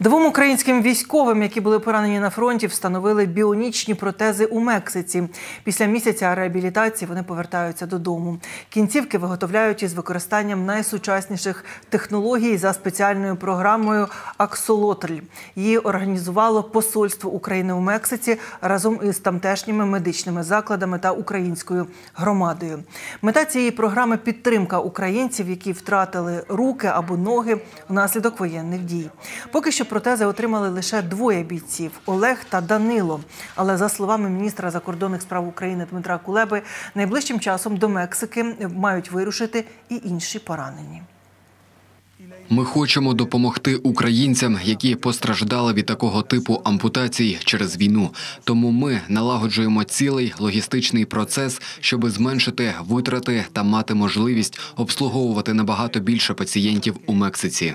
Двом українським військовим, які були поранені на фронті, встановили біонічні протези у Мексиці. Після місяця реабілітації вони повертаються додому. Кінцівки виготовляють із використанням найсучасніших технологій за спеціальною програмою Аксолотль. Її організувало посольство України у Мексиці разом із тамтешніми медичними закладами та українською громадою. Мета цієї програми підтримка українців, які втратили руки або ноги внаслідок воєнних дій. Поки що протези отримали лише двоє бійців Олег та Данило. Але за словами міністра закордонних справ України Дмитра Кулеби, найближчим часом до Мексики мають вирушити і інші поранені. Ми хочемо допомогти українцям, які постраждали від такого типу ампутацій через війну. Тому ми налагоджуємо цілий логістичний процес, щоб зменшити витрати та мати можливість обслуговувати набагато більше пацієнтів у Мексиці.